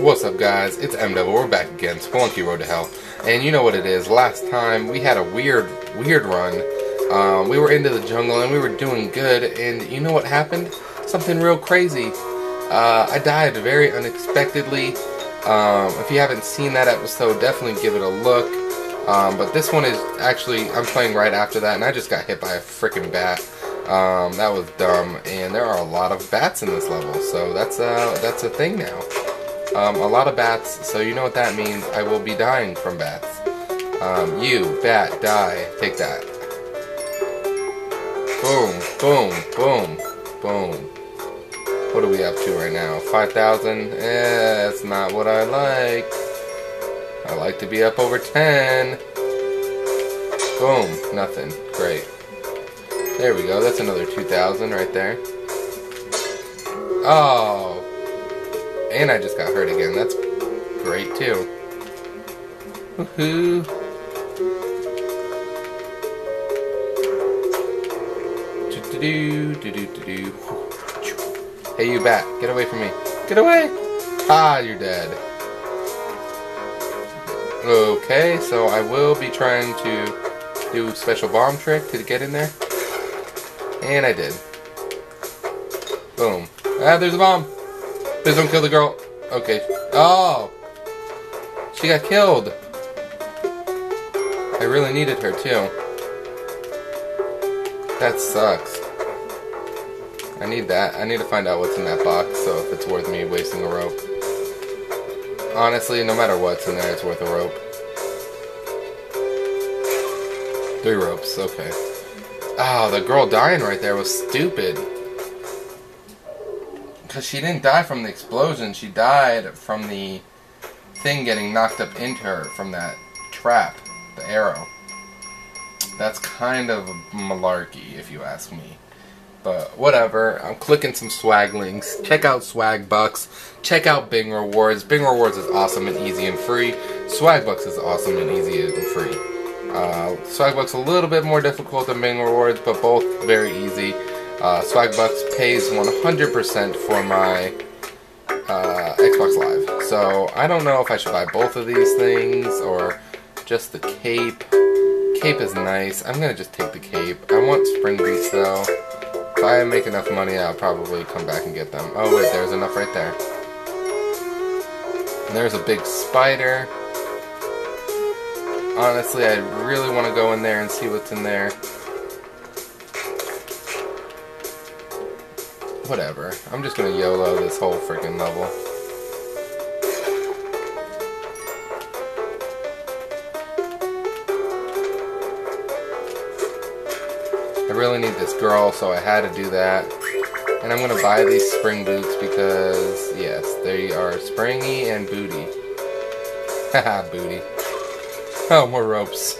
What's up guys, it's M Devil, we're back again, Spelunky Road to Hell. And you know what it is, last time we had a weird, weird run. Um, we were into the jungle and we were doing good, and you know what happened? Something real crazy. Uh, I died very unexpectedly. Um, if you haven't seen that episode, definitely give it a look. Um, but this one is actually, I'm playing right after that, and I just got hit by a freaking bat. Um, that was dumb, and there are a lot of bats in this level, so that's, uh, that's a thing now. Um, a lot of bats, so you know what that means. I will be dying from bats. Um, you, bat, die. Take that. Boom, boom, boom, boom. What are we up to right now? 5,000? Eh, that's not what I like. I like to be up over 10. Boom, nothing. Great. There we go, that's another 2,000 right there. Oh, and I just got hurt again. That's great too. Woohoo! Do do do do do do. Hey, you bat! Get away from me! Get away! Ah, you're dead. Okay, so I will be trying to do a special bomb trick to get in there. And I did. Boom. Ah, there's a bomb! Please don't kill the girl. Okay. Oh! She got killed. I really needed her too. That sucks. I need that. I need to find out what's in that box, so if it's worth me wasting a rope. Honestly, no matter what's in there, it's worth a rope. Three ropes, okay. Oh, the girl dying right there was stupid. Because she didn't die from the explosion, she died from the thing getting knocked up into her from that trap, the arrow. That's kind of malarkey, if you ask me. But whatever, I'm clicking some swag links. Check out Swagbucks. Check out Bing Rewards. Bing Rewards is awesome and easy and free. Swagbucks is awesome and easy and free. Uh, Swagbucks a little bit more difficult than Bing Rewards, but both very easy. Uh, Swagbucks pays 100% for my uh, Xbox Live. So I don't know if I should buy both of these things or just the cape. Cape is nice. I'm gonna just take the cape. I want spring boots though. If I make enough money, I'll probably come back and get them. Oh wait, there's enough right there. And there's a big spider. Honestly, I really want to go in there and see what's in there. Whatever. I'm just gonna YOLO this whole freaking level. I really need this girl, so I had to do that. And I'm gonna buy these spring boots because, yes, they are springy and booty. Haha, booty. Oh, more ropes.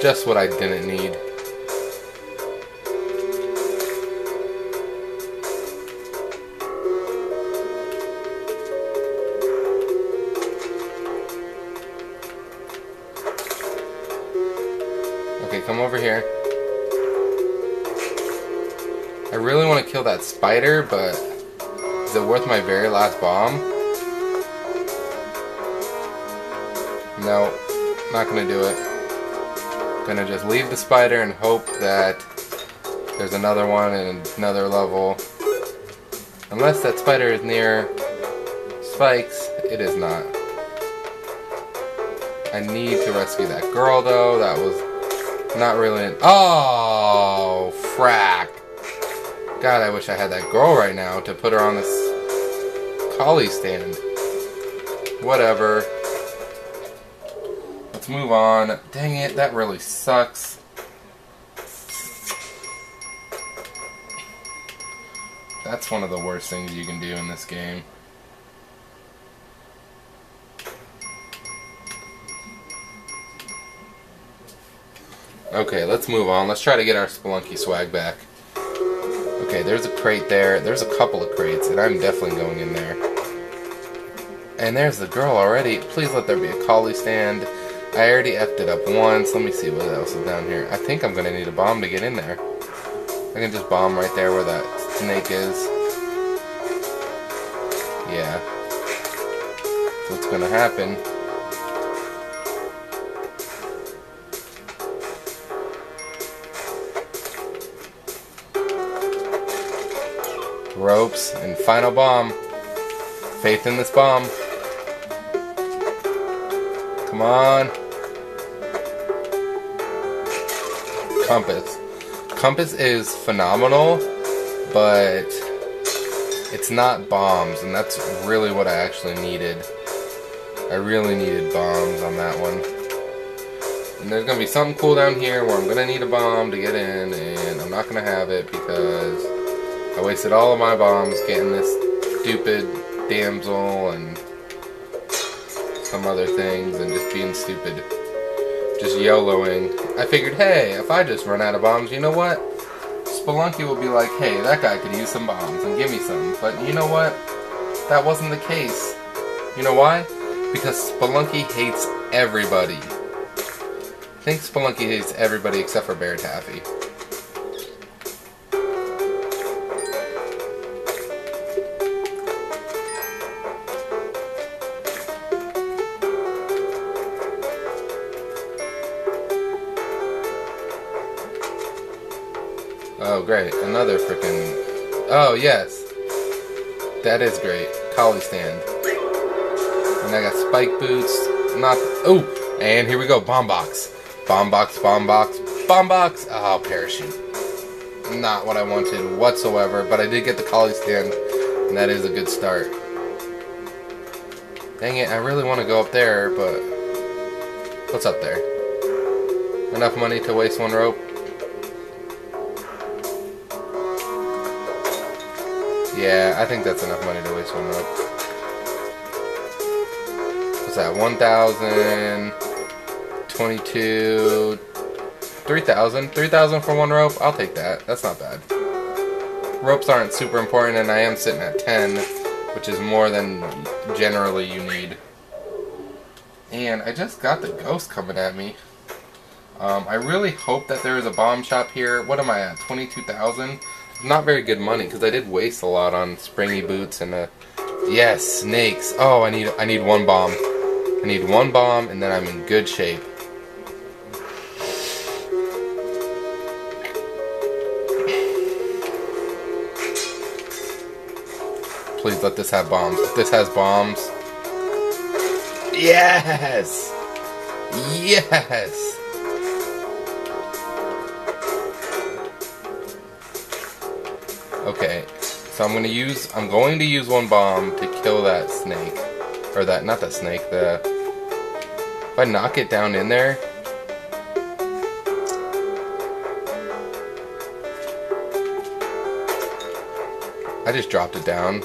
Just what I didn't need. Kill that spider, but is it worth my very last bomb? No, not gonna do it. Gonna just leave the spider and hope that there's another one in another level. Unless that spider is near spikes, it is not. I need to rescue that girl though, that was not really an Oh, frack. God, I wish I had that girl right now to put her on this Kali stand. Whatever. Let's move on. Dang it, that really sucks. That's one of the worst things you can do in this game. Okay, let's move on. Let's try to get our Spelunky swag back. Okay, there's a crate there. There's a couple of crates, and I'm definitely going in there. And there's the girl already. Please let there be a Kali stand. I already effed it up once. Let me see what else is down here. I think I'm going to need a bomb to get in there. I can just bomb right there where that snake is. Yeah. what's gonna happen. Ropes and final bomb. Faith in this bomb. Come on. Compass. Compass is phenomenal, but it's not bombs, and that's really what I actually needed. I really needed bombs on that one. And there's gonna be something cool down here where I'm gonna need a bomb to get in, and I'm not gonna have it because I wasted all of my bombs getting this stupid damsel and some other things and just being stupid. Just YOLOing. I figured, hey, if I just run out of bombs, you know what? Spelunky will be like, hey, that guy could use some bombs and give me some. But you know what? That wasn't the case. You know why? Because Spelunky hates everybody. I think Spelunky hates everybody except for BaerTaffy. Freaking... Oh, yes. That is great. Kali stand. And I got spike boots. Not... Oh! And here we go. Bomb box. Bomb box, bomb box, bomb box. Oh, parachute. Not what I wanted whatsoever, but I did get the Kali stand, and that is a good start. Dang it, I really want to go up there, but... What's up there? Enough money to waste one rope? Yeah, I think that's enough money to waste one rope. What's that? 1,000, 22, 3,000. 3,000 for one rope? I'll take that. That's not bad. Ropes aren't super important, and I am sitting at 10, which is more than generally you need. And I just got the ghost coming at me. Um, I really hope that there is a bomb shop here. What am I at? 22,000? Not very good money because I did waste a lot on springy boots and uh, yes, snakes. Oh, I need I need one bomb. I need one bomb and then I'm in good shape. Please let this have bombs. If this has bombs. Yes! Yes! Okay, so I'm gonna use, I'm going to use one bomb to kill that snake. Or that, not that snake, the... If I knock it down in there... I just dropped it down.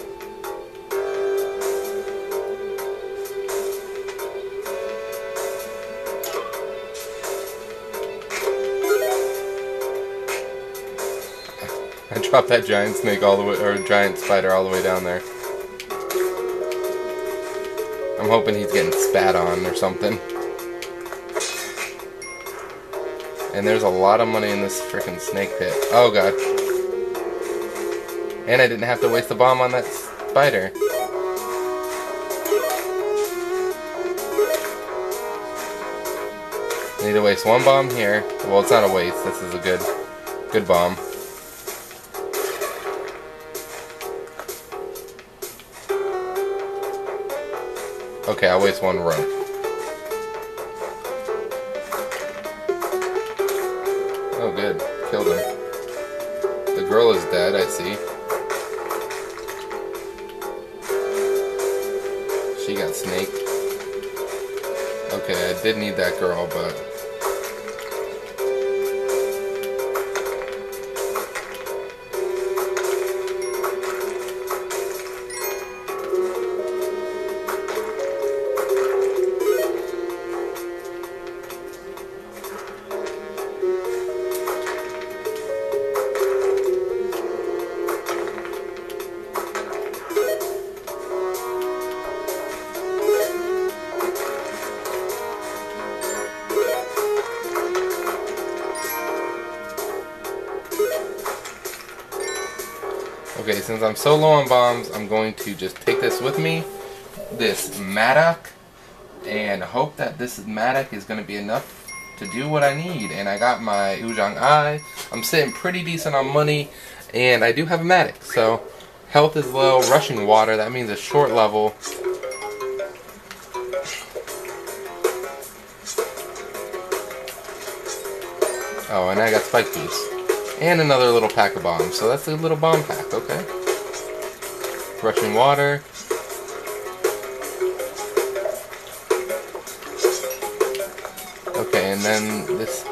I dropped that giant snake all the way, or giant spider all the way down there. I'm hoping he's getting spat on or something. And there's a lot of money in this freaking snake pit. Oh god. And I didn't have to waste the bomb on that spider. I need to waste one bomb here. Well, it's not a waste. This is a good, good bomb. Okay, I'll waste one rope. Oh, good. Killed him. The girl is dead, I see. She got snaked. Okay, I did need that girl, but... since I'm so low on bombs, I'm going to just take this with me this Mattock and hope that this Mattock is going to be enough to do what I need. And I got my Udjat Eye. I'm sitting pretty decent on money, and I do have a Mattock. So health is low, rushing water. That means a short level. Oh, and I got spike piece. And another little pack of bombs. So that's a little bomb pack, okay. Rushing water. Okay, and then this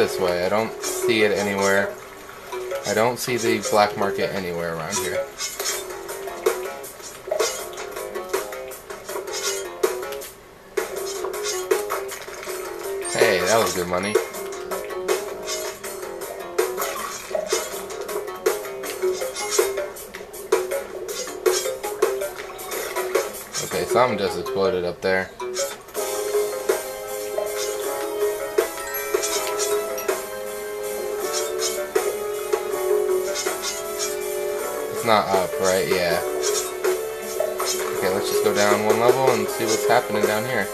this way. I don't see it anywhere. I don't see the black market anywhere around here. Hey, that was good money. Okay, something just exploded up there. It's not up, right? Yeah. Okay, let's just go down one level and see what's happening down here.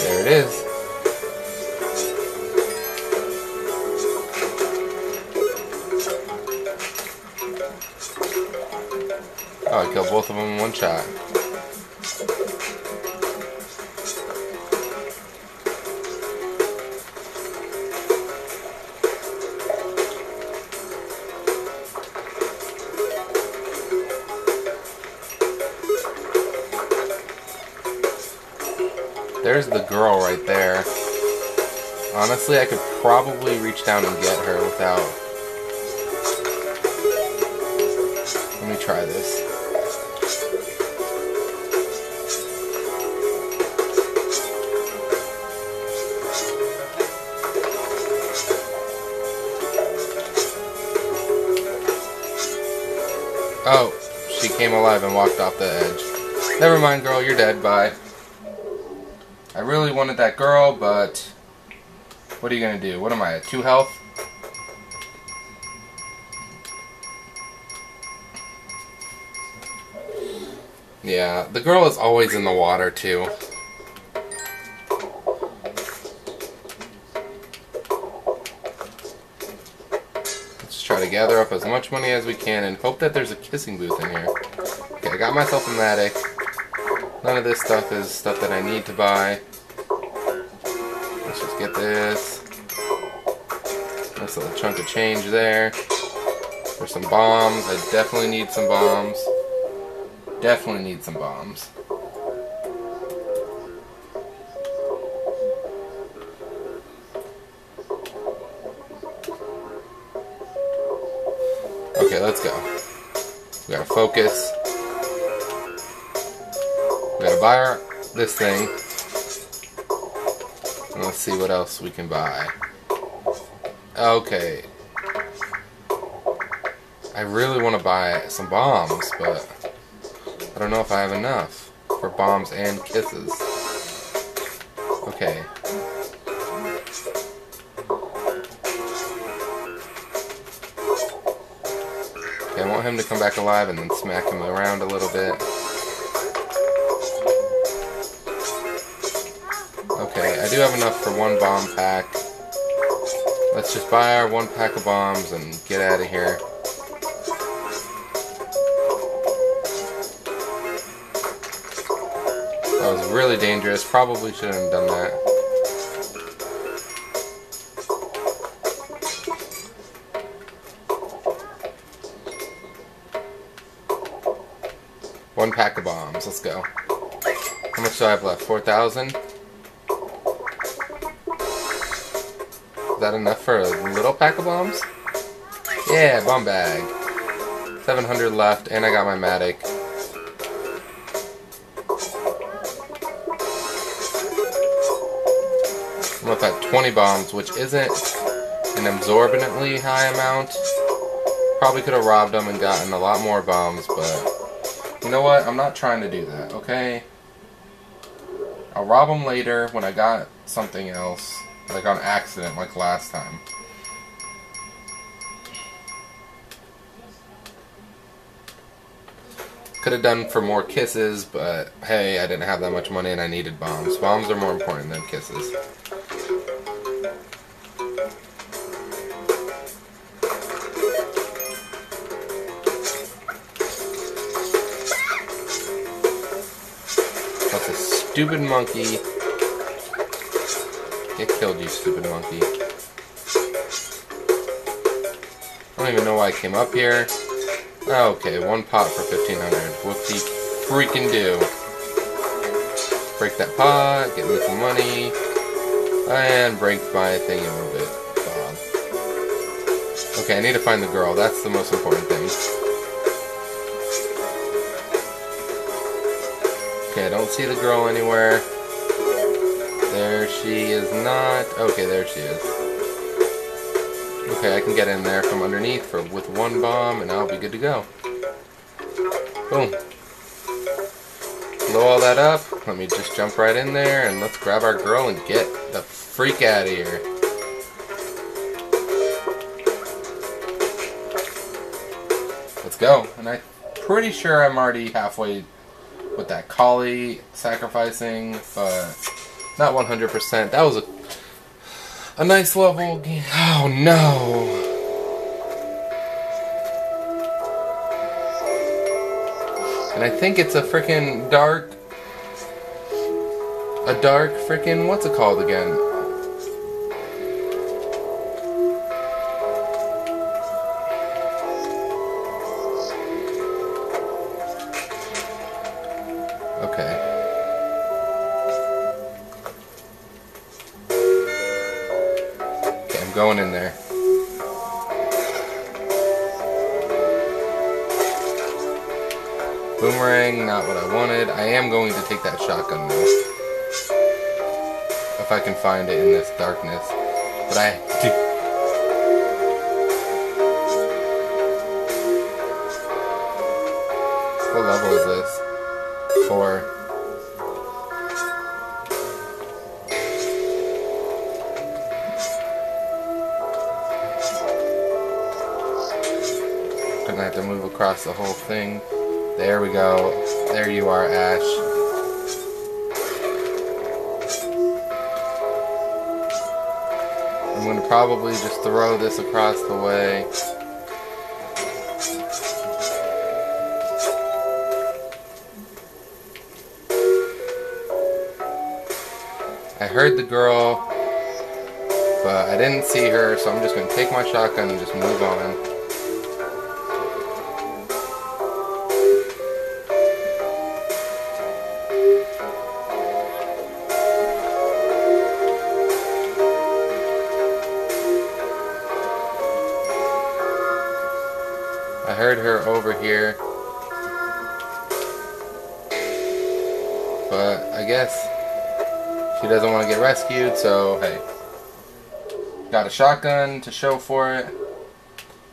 There it is. Oh, I killed both of them in one shot. The girl right there. Honestly, I could probably reach down and get her without... Let me try this. Oh, she came alive and walked off the edge. Never mind, girl, you're dead. Bye. I really wanted that girl, but what are you gonna do? What am I at two health? Yeah, the girl is always in the water too. Let's try to gather up as much money as we can and hope that there's a kissing booth in here. Okay, I got myself a Mattock. None of this stuff is stuff that I need to buy. Let's just get this. Nice little chunk of change there. There's some bombs. I definitely need some bombs. Definitely need some bombs. Okay, let's go. We gotta focus. Buy our, this thing. Let's see what else we can buy. Okay. I really want to buy some bombs, but I don't know if I have enough for bombs and kisses. Okay. Okay, I want him to come back alive and then smack him around a little bit. Do have enough for one bomb pack. Let's just buy our one pack of bombs and get out of here. That was really dangerous. Probably shouldn't have done that. One pack of bombs. Let's go. How much do I have left? 4,000? That enough for a little pack of bombs? Yeah, bomb bag. 700 left, and I got my Mattock. I'm up at 20 bombs, which isn't an absorbently high amount. Probably could have robbed them and gotten a lot more bombs, but you know what? I'm not trying to do that, okay? I'll rob them later when I got something else, like on accident, like last time. Could have done for more kisses, but hey, I didn't have that much money and I needed bombs. Bombs are more important than kisses. That's a stupid monkey. Get killed, you stupid monkey. I don't even know why I came up here. Okay, one pot for 1500. Whoopsie freaking do. Break that pot, get me some money, and break my thing a little bit. Okay, I need to find the girl. That's the most important thing. Okay, I don't see the girl anywhere. She is not. Okay, there she is. Okay, I can get in there from underneath for with one bomb, and I'll be good to go. Boom. Blow all that up. Let me just jump right in there, and let's grab our girl and get the freak out of here. Let's go. And I'm pretty sure I'm already halfway with that Kali sacrificing, but not 100%. That was a a nice level. Oh no. And I think it's a freaking dark. A dark freaking. What's it called again? Boomerang, not what I wanted. I am going to take that shotgun though. If I can find it in this darkness. But I. What level is this? Four. I have to move across the whole thing. There we go. There you are, Ash. I'm going to probably just throw this across the way. I heard the girl, but I didn't see her, so I'm just going to take my shotgun and just move on. Rescued, so hey. Got a shotgun to show for it.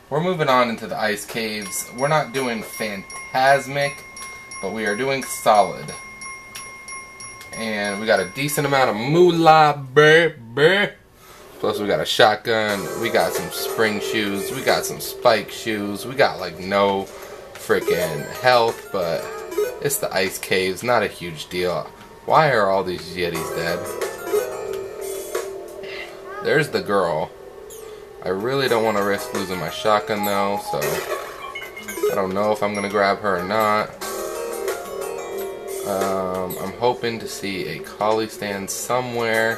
We're moving on into the ice caves. We're not doing phantasmic, but we are doing solid. And we got a decent amount of moolah, baby. Plus we got a shotgun, we got some spring shoes, we got some spike shoes, we got like no freaking health, but it's the ice caves, not a huge deal. Why are all these Yetis dead? There's the girl. I really don't want to risk losing my shotgun though, so I don't know if I'm going to grab her or not. Um, I'm hoping to see a Kali stand somewhere.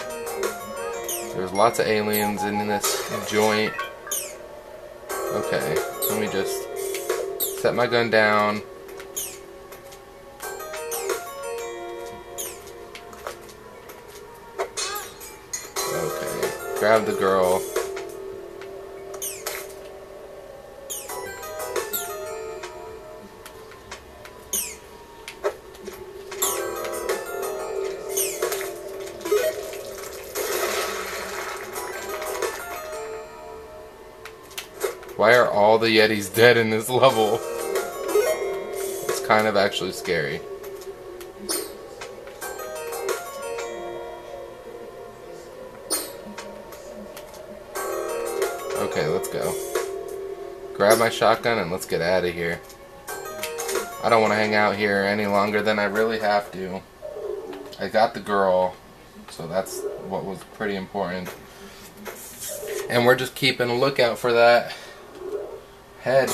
There's lots of aliens in this joint. Okay, let me just set my gun down. grab the girl. Why are all the Yetis dead in this level? It's kind of actually scary. Grab my shotgun and let's get out of here. I don't want to hang out here any longer than I really have to. I got the girl, so that's what was pretty important. And we're just keeping a lookout for that head.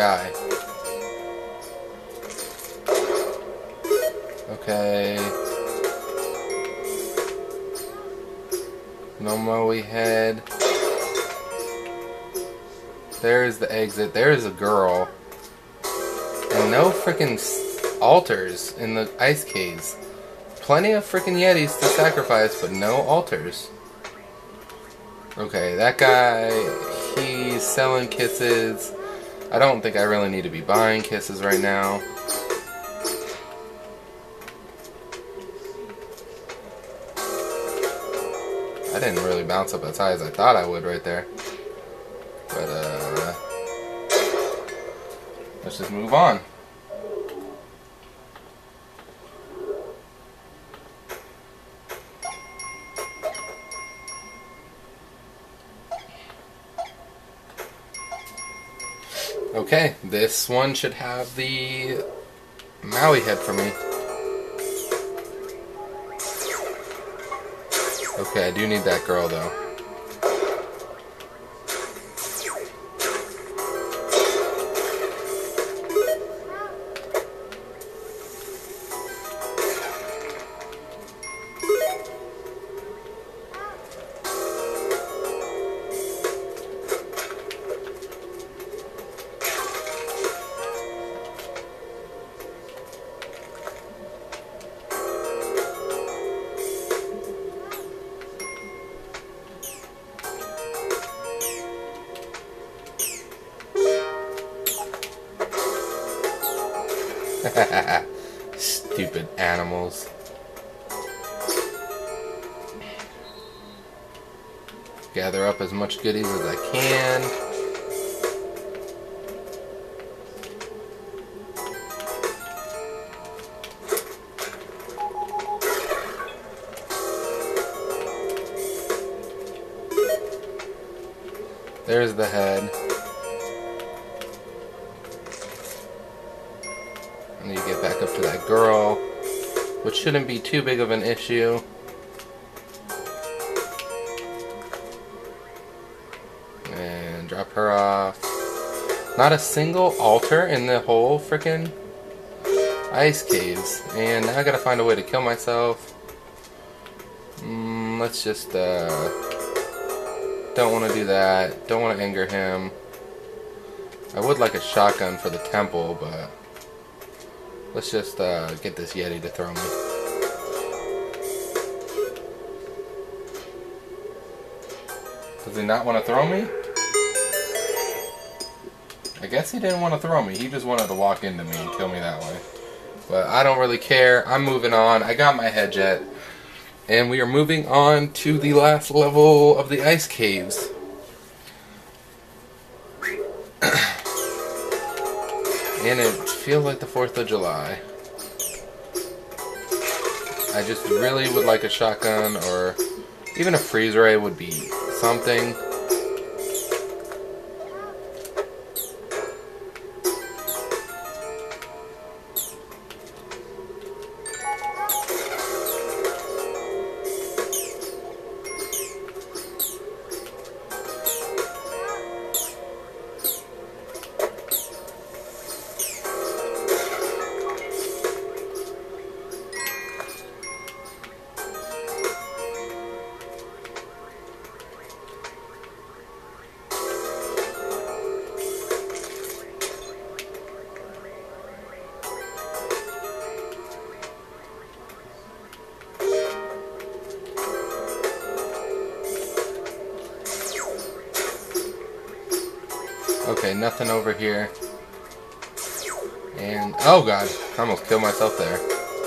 Die. Okay. Moai head. There's the exit. There's a girl. And no freaking altars in the ice caves. Plenty of freaking Yetis to sacrifice, but no altars. Okay, that guy, he's selling kisses. I don't think I really need to be buying kisses right now. I didn't really bounce up as high as I thought I would right there. But, uh... Let's just move on. Okay, this one should have the Moai head for me. Okay, I do need that girl though. Gather up as much goodies as I can. There's the head. I need to get back up to that girl, which shouldn't be too big of an issue. Not a single altar in the whole freaking ice caves. And now I gotta find a way to kill myself. Mm, let's just, uh, don't want to do that. Don't want to anger him. I would like a shotgun for the temple, but Let's just uh, get this Yeti to throw me. Does he not want to throw me? Guess he didn't want to throw me. He just wanted to walk into me and kill me that way. But I don't really care. I'm moving on. I got my Hedjet. And we are moving on to the last level of the ice caves. And it feels like the 4th of July. I just really would like a shotgun or even a freeze ray would be something. Okay, nothing over here. And, oh god, I almost killed myself there.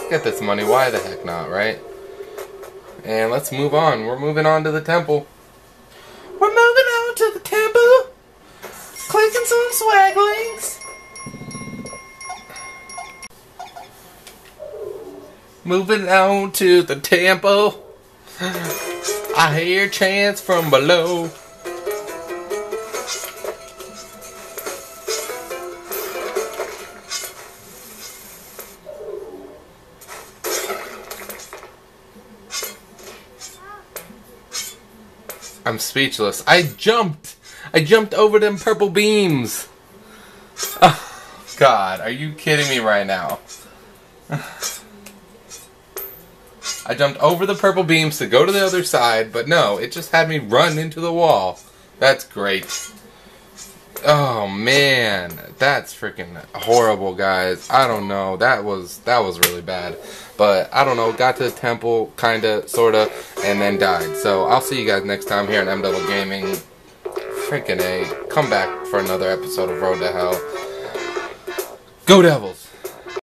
Get this money, why the heck not, right? And let's move on. We're moving on to the temple. We're moving on to the temple. Clicking some swag links. Moving on to the temple. I hear chants from below. I'm speechless. I jumped! I jumped over them purple beams! Oh, God, are you kidding me right now? I jumped over the purple beams to go to the other side, but no, it just had me run into the wall. That's great. Oh man, that's freaking horrible, guys. I don't know. That was that was really bad. But I don't know. Got to the temple, kinda, sorta, and then died. So I'll see you guys next time here on M Double Gaming. Freaking a! Come back for another episode of Road to Hell. Go Devils!